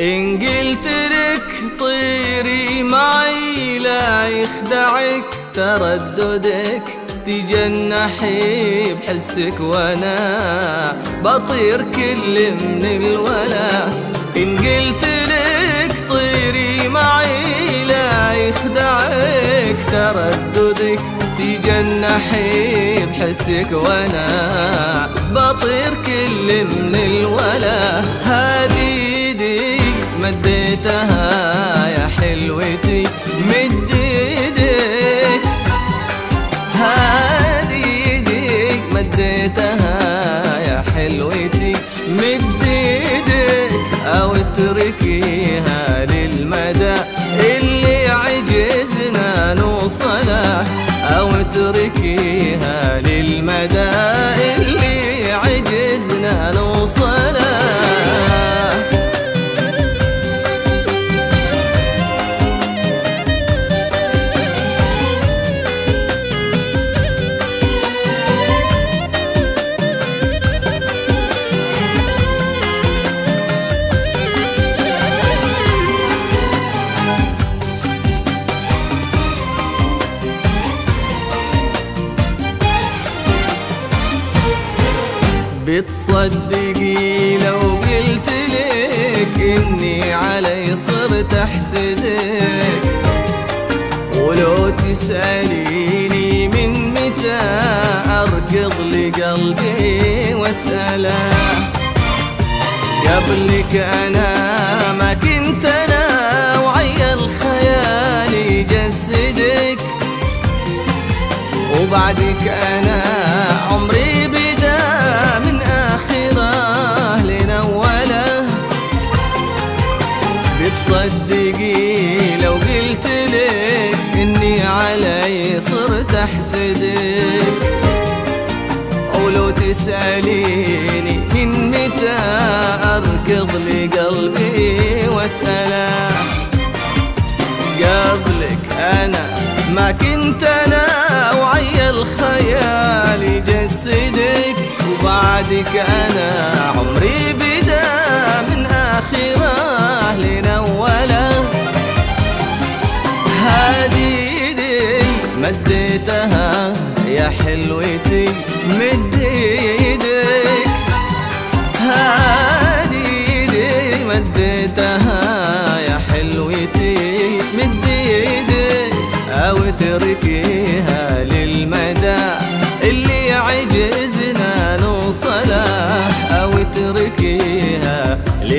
إن قلت لك طيري معي لا يخدعك ترددك تجنحي بحسك وأنا بطير كل من الولا. إن قلت لك طيري معي لا يخدعك ترددك تجنحي بحسك وأنا بطير كل من الولا. هذا مديتها يا حلوتي مد ايديك هذه ايديك مديتها يا حلوتي مد ايديك أو اتركيها للمدى اللي عجزنا نوصله أو اتركيها للمدى اللي عجزنا نوصله بتصدقي لو قلت لك إني علي صرت أحسدك. ولو تسأليني من متى اركض لقلبي وأسأله. قبلك أنا ما كنت أنا وعي الخيال يجسدك. وبعدك أنا احسدك ولو تسأليني من متى أركض لقلبي وأسأله. قبلك أنا ما كنت أنا وعي الخيال يجسدك. وبعدك أنا عمري بدا من آخره لنوله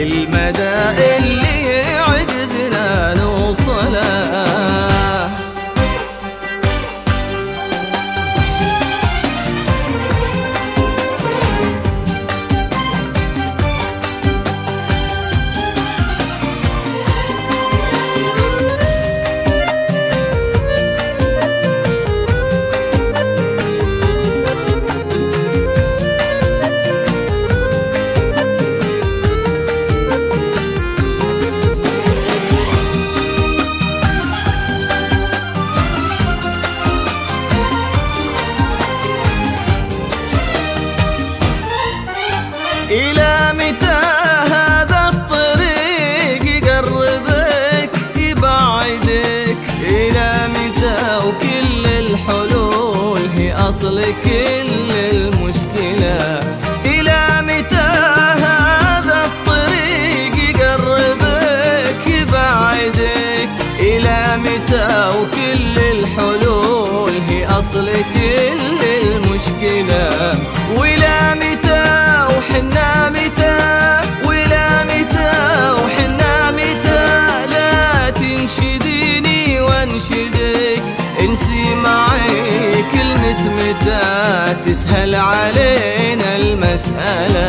تركيها أصل كل المشكلة. وإلى متى وحنا متى؟ وإلى متى وحنا متى؟ لا تنشديني وانشدك انسي معي كلمة متى تسهل علينا المسألة.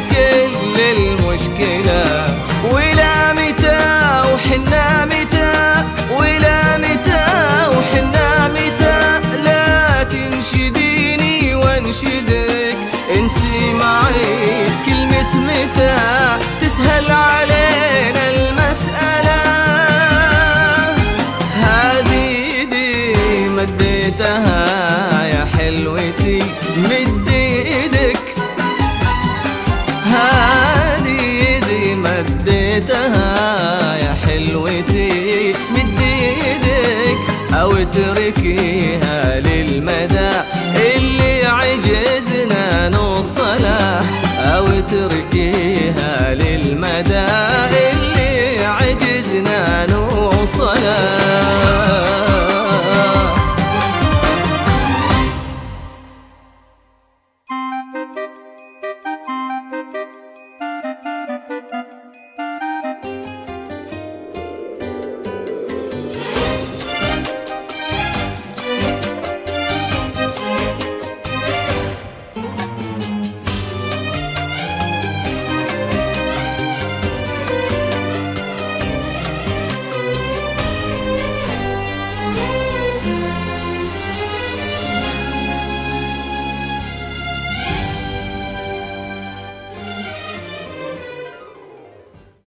كل المشكلة ولا متى وحنا متى؟ ولا متى وحنا متى؟ لا تنشديني وانشدك انسي معي كلمة متى؟ تسهل علينا المسألة. هذه دي مديتها يا حلوتي. إيدك أو اتركيها للمدى. اللي عجزنا نوصله أو اتركيها للمدى